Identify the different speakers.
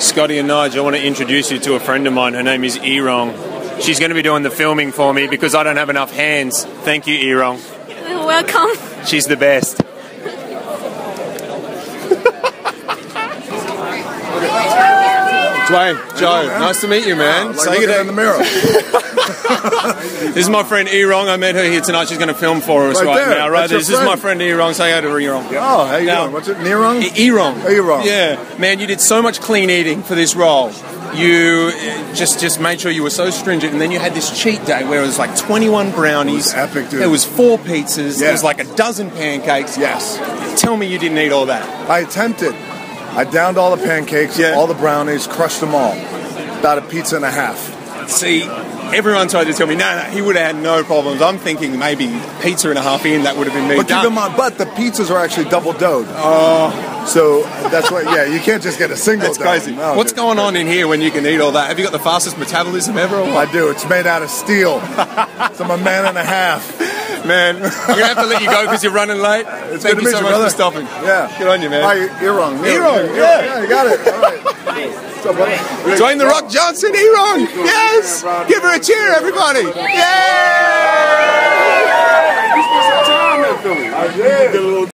Speaker 1: Scotty and Nigel, I want to introduce you to a friend of mine. Her name is Erong. She's going to be doing the filming for me because I don't have enough hands. Thank you, Erong.
Speaker 2: Welcome.
Speaker 1: She's the best. Dwayne, Joe, nice to meet you, man.
Speaker 3: Like
Speaker 1: Say
Speaker 3: looking
Speaker 1: good
Speaker 3: in the mirror.
Speaker 1: This is my friend Erong. I met her here tonight. She's going to film for us
Speaker 3: Right
Speaker 1: right, now. Right, this is my
Speaker 3: friend.
Speaker 1: friend Erong. Say hi to Erong.
Speaker 3: Oh, how you
Speaker 1: Now-
Speaker 3: doing? What's it? Nirong?
Speaker 1: E- Erong.
Speaker 3: Erong.
Speaker 1: Yeah, man, you did so much clean eating for this role. You uh, just just made sure you were so stringent, and then you had this cheat day where it was like 21 brownies.
Speaker 3: It was epic, dude.
Speaker 1: There was four pizzas.
Speaker 3: Yeah.
Speaker 1: There was like a dozen pancakes.
Speaker 3: Yes.
Speaker 1: Tell me you didn't eat all that.
Speaker 3: I attempted. I downed all the pancakes,
Speaker 1: Yeah.
Speaker 3: all the brownies, crushed them all. About a pizza and a half.
Speaker 1: See, everyone tried to tell me, no, no, he would have had no problems. I'm thinking maybe pizza and a half in, that would have been me.
Speaker 3: But keep in mind, but the pizzas are actually double doughed. Oh. So that's what, yeah, you can't just get a single
Speaker 1: That's
Speaker 3: dough.
Speaker 1: crazy.
Speaker 3: No,
Speaker 1: What's
Speaker 3: dude.
Speaker 1: going on in here when you can eat all that? Have you got the fastest metabolism ever? Or what?
Speaker 3: I do. It's made out of steel. so I'm a man and a half.
Speaker 1: Man, I'm gonna have to let you go because you're running late.
Speaker 3: It's
Speaker 1: Thank
Speaker 3: good
Speaker 1: you
Speaker 3: to
Speaker 1: so
Speaker 3: meet
Speaker 1: much
Speaker 3: you, brother.
Speaker 1: for stopping.
Speaker 3: Yeah.
Speaker 1: Good on you, man.
Speaker 3: Hi, you're wrong. You're wrong.
Speaker 1: yeah.
Speaker 3: Yeah, you got it. All right. Brother?
Speaker 1: Dwayne the Rock Johnson, Erong. Yes. Give her a cheer, everybody. Yeah.